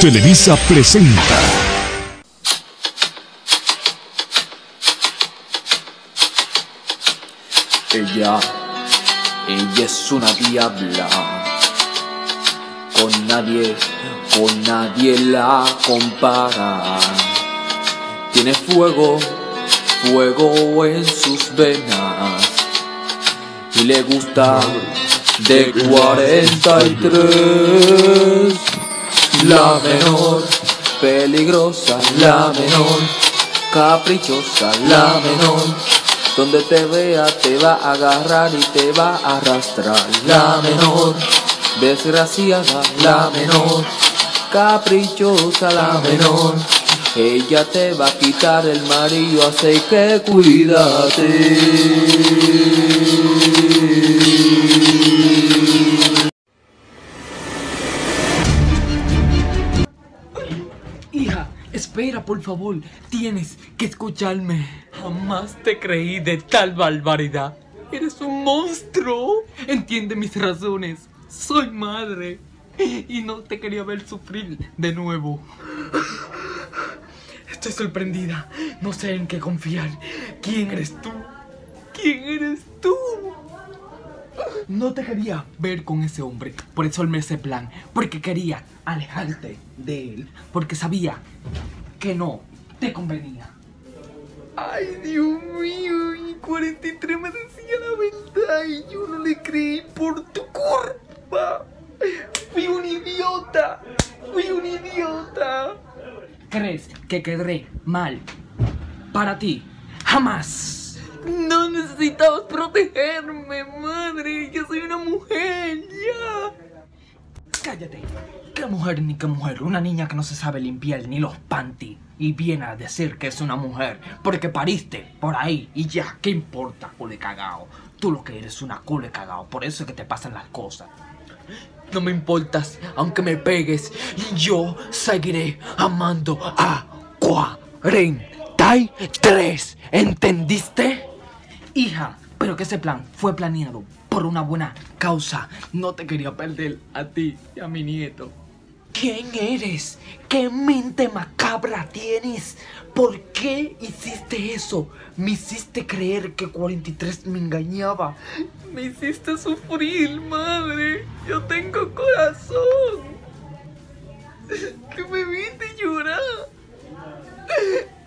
Televisa presenta. Ella, ella es una diabla. Con nadie, con nadie la compara. Tiene fuego, fuego en sus venas. Y le gusta de 43. La menor, peligrosa, la menor, caprichosa, la menor. Donde te vea te va a agarrar y te va a arrastrar. La menor, desgraciada, la menor, caprichosa, la menor. Ella te va a quitar el marido, así que cuídate. Por favor. Tienes que escucharme. Jamás te creí de tal barbaridad. Eres un monstruo. Entiende mis razones. Soy madre. Y no te quería ver sufrir de nuevo. Estoy sorprendida. No sé en qué confiar. ¿Quién eres tú? ¿Quién eres tú? No te quería ver con ese hombre. Por eso armé ese plan. Porque quería alejarte de él. Porque sabía que no te convenía. Ay, Dios mío. Y 43 me decía la verdad. Y yo no le creí por tu culpa. Fui un idiota. Fui un idiota. ¿Crees que quedaré mal para ti? Jamás. No necesitabas protegerme, madre. Yo soy una mujer, ya. Cállate. ¿Qué mujer ni qué mujer? Una niña que no se sabe limpiar ni los panty. Y viene a decir que es una mujer. Porque pariste por ahí. Y ya, ¿qué importa, cule cagao? Tú lo que eres es una cule cagao. Por eso es que te pasan las cosas. No me importas, aunque me pegues. Yo seguiré amando a 43. ¿Entendiste? Hija, pero que ese plan fue planeado por una buena causa. No te quería perder a ti y a mi nieto. ¿Quién eres? ¿Qué mente macabra tienes? ¿Por qué hiciste eso? Me hiciste creer que 43 me engañaba. Me hiciste sufrir, madre. Yo tengo corazón. Que me viste llorar.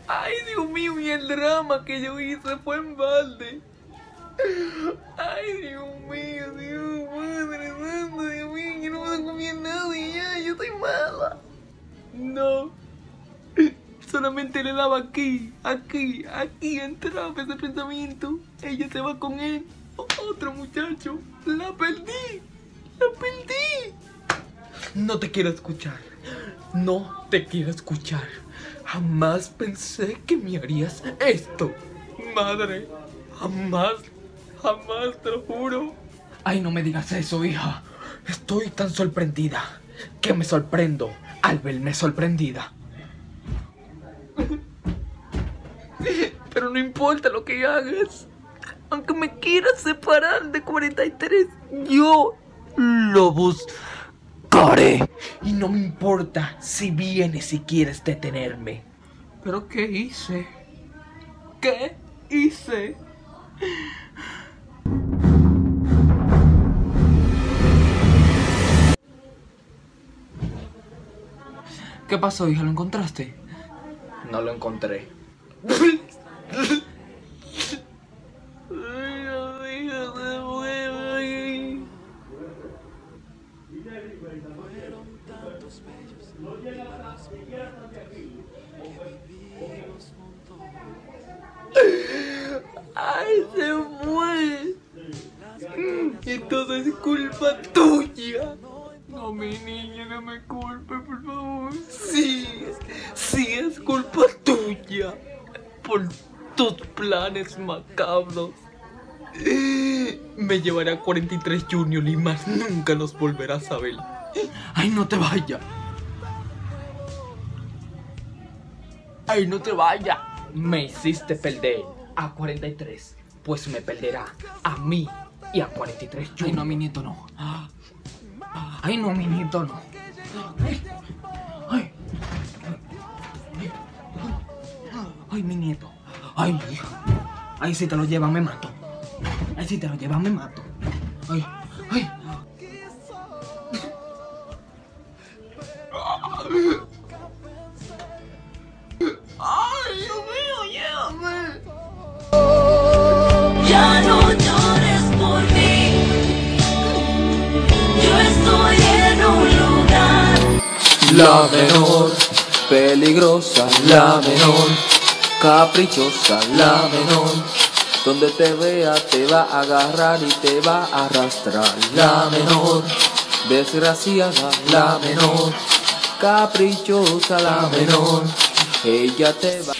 Ay, Dios mío, y el drama que yo hice fue en balde. Ay, Dios mío, Dios, madre santa, Dios mío, yo no puedo comer nada y ya, yo estoy mala. No. Solamente le daba aquí, aquí, aquí entraba ese pensamiento. Ella se va con él. Otro muchacho. La perdí. La perdí. No te quiero escuchar. No te quiero escuchar. Jamás pensé que me harías esto. Madre. Jamás. Jamás, te lo juro. Ay, no me digas eso, hija. Estoy tan sorprendida que me sorprendo al verme sorprendida. Pero no importa lo que hagas. Aunque me quieras separar de 43, yo lo buscaré. Y no me importa si vienes y quieres detenerme. ¿Pero qué hice? ¿Qué hice? ¿Qué pasó, hija? ¿Lo encontraste? No lo encontré. ¡Ay, se fue! Y todo es culpa tuya. No, mi niña, no me culpe, por favor. Sí, sí es culpa tuya. Por tus planes macabros. Me llevaré a 43 Junior y más nunca nos volverás a ver. Ay, no te vayas. Ay, no te vayas. Me hiciste perder a 43. Pues me perderá a mí y a 43 Junior. Ay, no, mi nieto no. Ay, no, minito, no. Ay, ay, ay, ay, mi nieto. Ay, ay, si te lo llevan, me mato. Ay, si te lo llevan, me mato. Ay. La menor, peligrosa, la menor, caprichosa, la menor. Donde te vea te va a agarrar y te va a arrastrar. La menor, desgraciada, la menor, caprichosa, la menor. Ella te va